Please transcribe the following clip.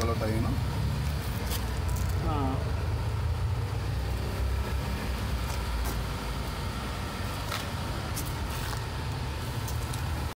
pueblo no?